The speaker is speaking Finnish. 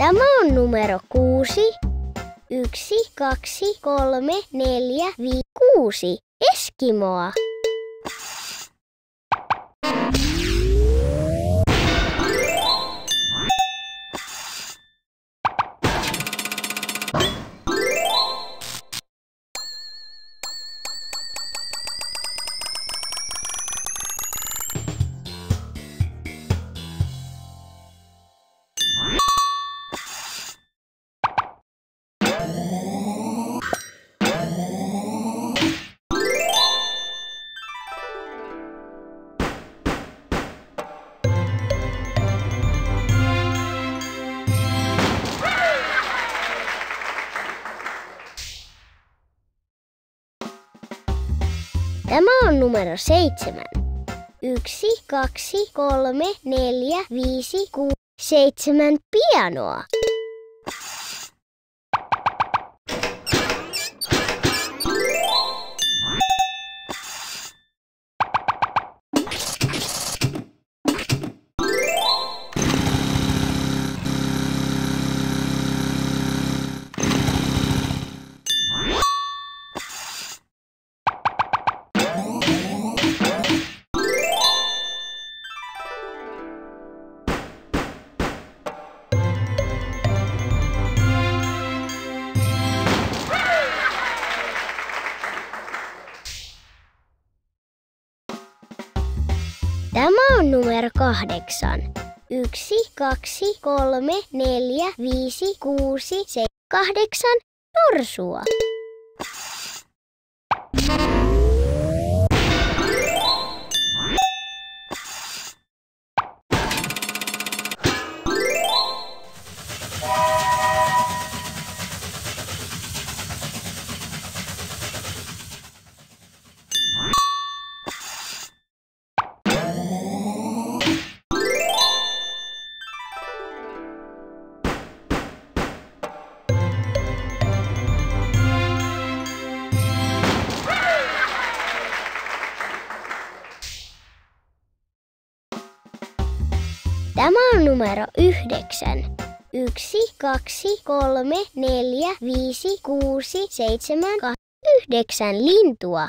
Tämä on numero kuusi. Yksi, kaksi, kolme, neljä, viisi, kuusi. Eskimoa. Tämä on numero seitsemän. Yksi, kaksi, kolme, neljä, viisi, kuusi, seitsemän pianoa. Tämä on numero kahdeksan. Yksi, kaksi, kolme, neljä, viisi, kuusi, seitsemän, kahdeksan norsua. Tämä on numero yhdeksän. Yksi, kaksi, kolme, neljä, viisi, kuusi, seitsemän, kahdeksan, yhdeksän lintua.